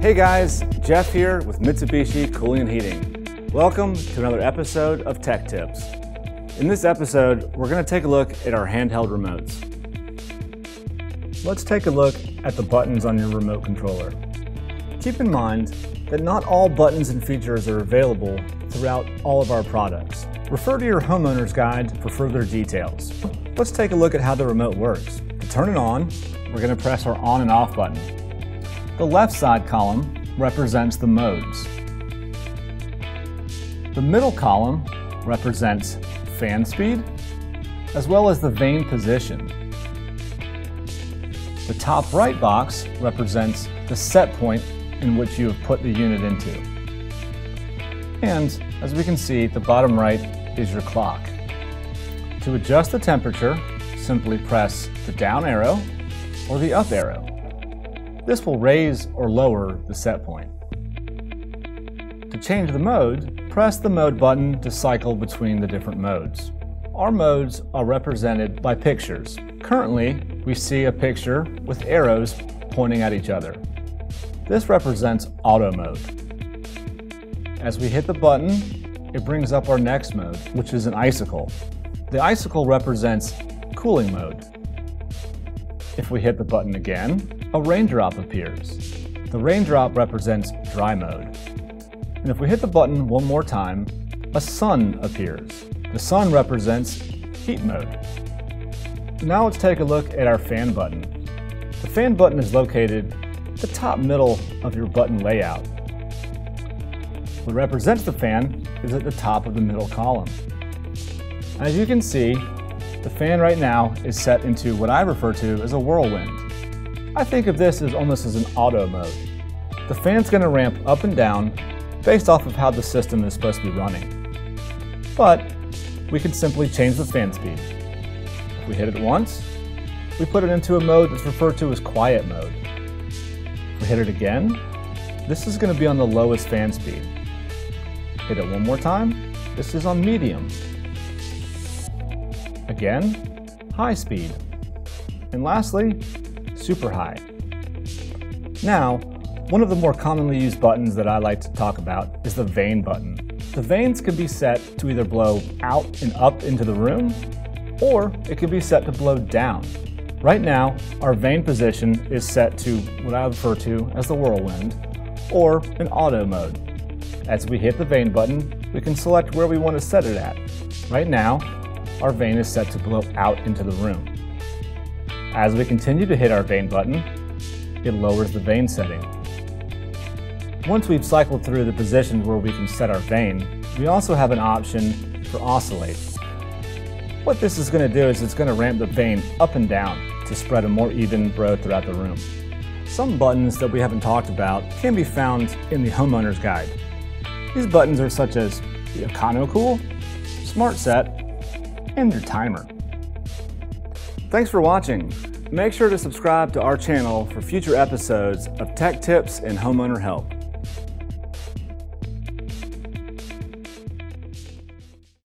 Hey guys, Jeff here with Mitsubishi Cooling and Heating. Welcome to another episode of Tech Tips. In this episode, we're going to take a look at our handheld remotes. Let's take a look at the buttons on your remote controller. Keep in mind that not all buttons and features are available throughout all of our products. Refer to your homeowner's guide for further details. Let's take a look at how the remote works. To turn it on, we're going to press our on and off button. The left side column represents the modes. The middle column represents fan speed, as well as the vane position. The top right box represents the set point in which you have put the unit into. And as we can see, the bottom right is your clock. To adjust the temperature, simply press the down arrow or the up arrow. This will raise or lower the set point. To change the mode, press the mode button to cycle between the different modes. Our modes are represented by pictures. Currently, we see a picture with arrows pointing at each other. This represents auto mode. As we hit the button, it brings up our next mode, which is an icicle. The icicle represents cooling mode. If we hit the button again, a raindrop appears. The raindrop represents dry mode. And if we hit the button one more time, a sun appears. The sun represents heat mode. Now let's take a look at our fan button. The fan button is located the top middle of your button layout. What represents the fan is at the top of the middle column. As you can see, the fan right now is set into what I refer to as a whirlwind. I think of this as almost as an auto mode. The fan's going to ramp up and down based off of how the system is supposed to be running. But we can simply change the fan speed. If we hit it once, we put it into a mode that's referred to as quiet mode. If We hit it again. This is going to be on the lowest fan speed. Hit it one more time. This is on medium. Again, high speed. And lastly, super high. Now, one of the more commonly used buttons that I like to talk about is the vane button. The vanes can be set to either blow out and up into the room, or it can be set to blow down Right now, our vane position is set to what I refer to as the whirlwind, or an auto mode. As we hit the vane button, we can select where we want to set it at. Right now, our vane is set to blow out into the room. As we continue to hit our vane button, it lowers the vane setting. Once we've cycled through the positions where we can set our vane, we also have an option for oscillate. What this is going to do is it's going to ramp the vane up and down to spread a more even blow throughout the room. Some buttons that we haven't talked about can be found in the homeowner's guide. These buttons are such as the EconoCool, Smart Set, and your timer. Thanks for watching. Make sure to subscribe to our channel for future episodes of tech tips and homeowner help.